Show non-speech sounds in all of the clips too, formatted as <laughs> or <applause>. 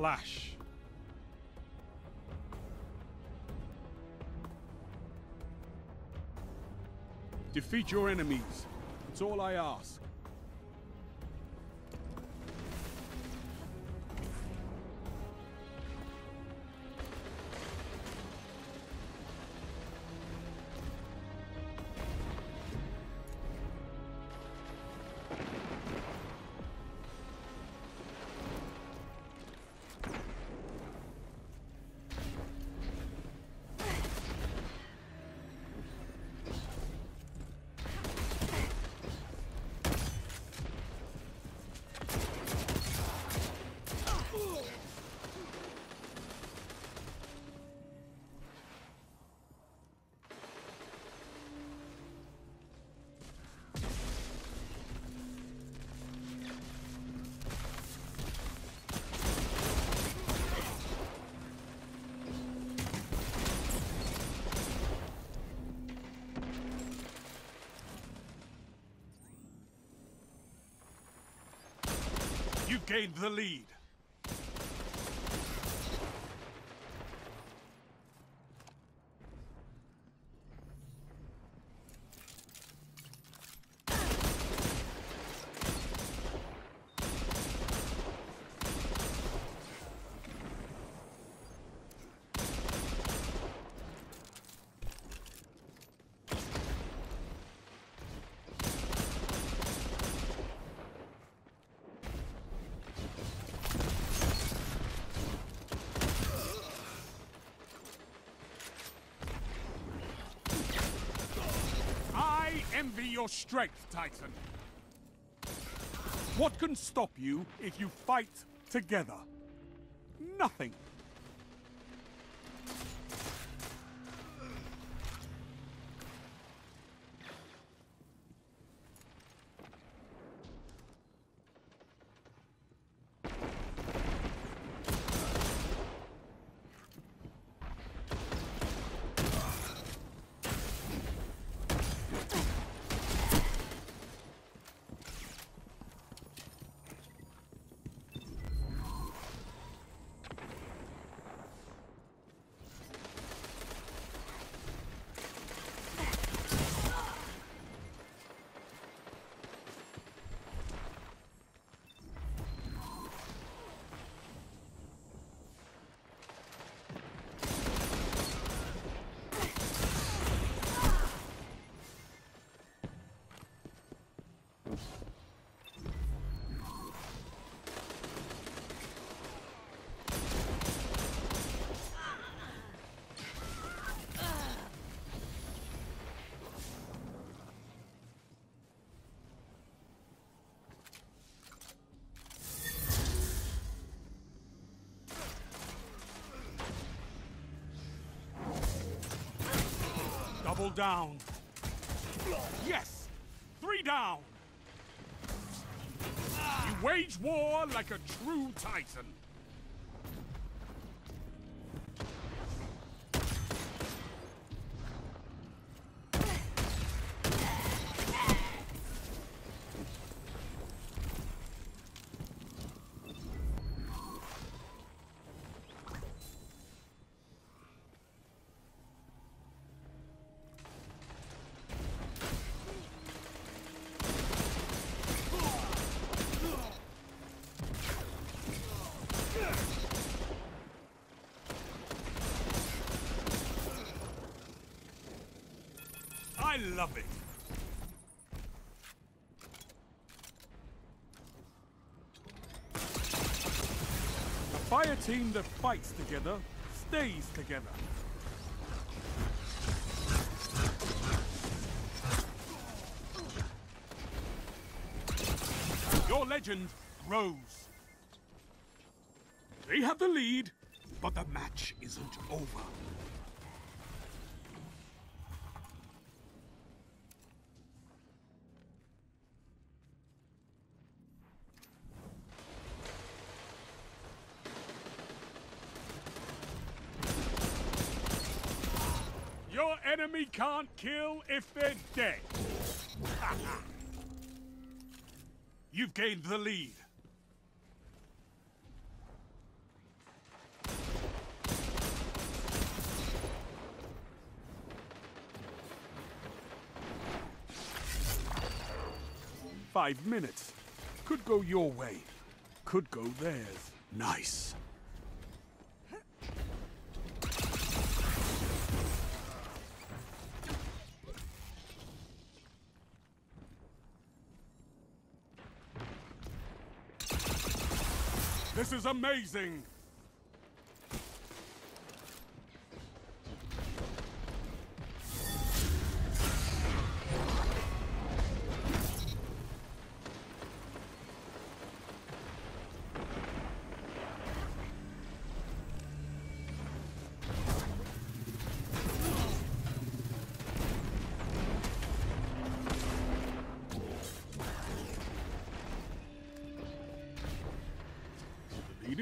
clash. Defeat your enemies. That's all I ask. Gained the lead. I envy your strength, Titan. What can stop you if you fight together? Nothing. Double down. Yes! Three down! You wage war like a true titan. I love it. A fire team that fights together stays together. Your legend grows. They have the lead, but the match isn't over. enemy can't kill if they're dead. <laughs> You've gained the lead. Five minutes. Could go your way. Could go theirs. Nice. This is amazing!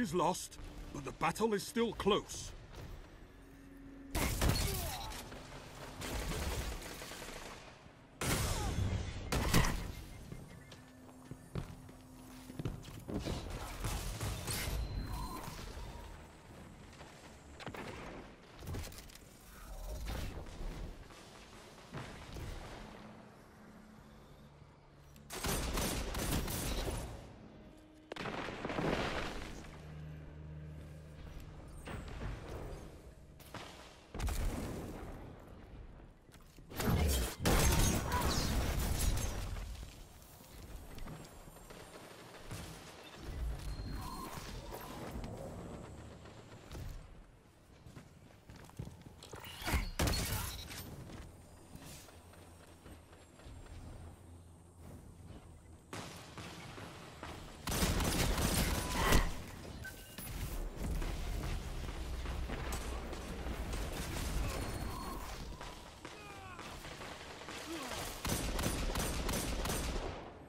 Is lost, but the battle is still close.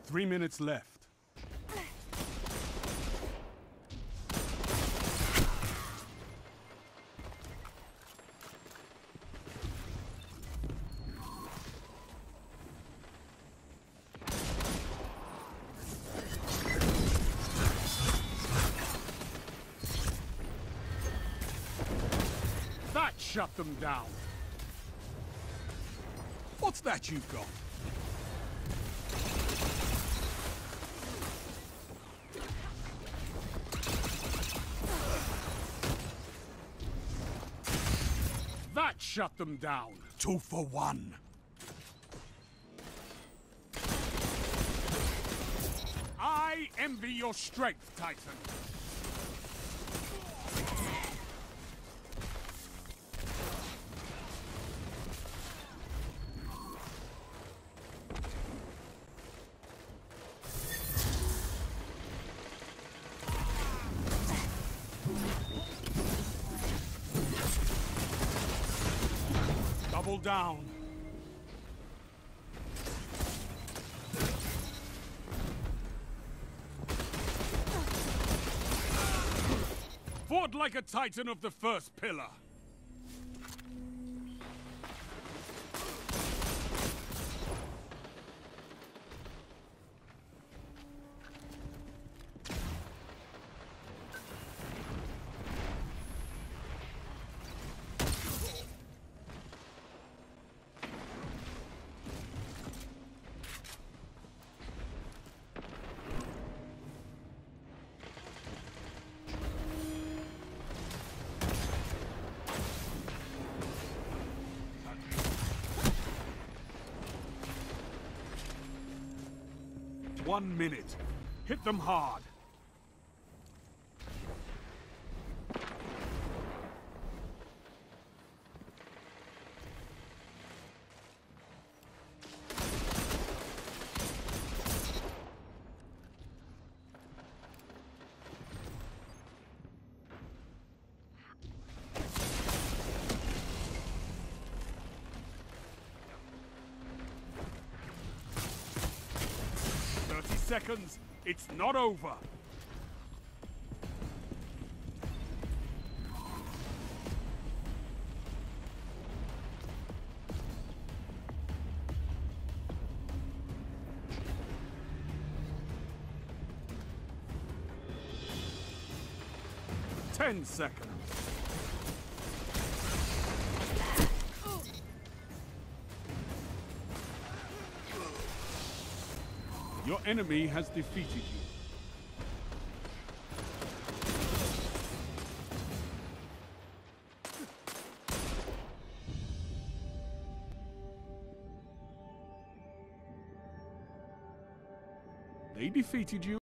Three minutes left. That shut them down. What's that you've got? That shut them down. Two for one. I envy your strength, Titan. Double down. Fought like a titan of the first pillar. One minute. Hit them hard. Seconds. It's not over. Ten seconds. Your enemy has defeated you. They defeated you.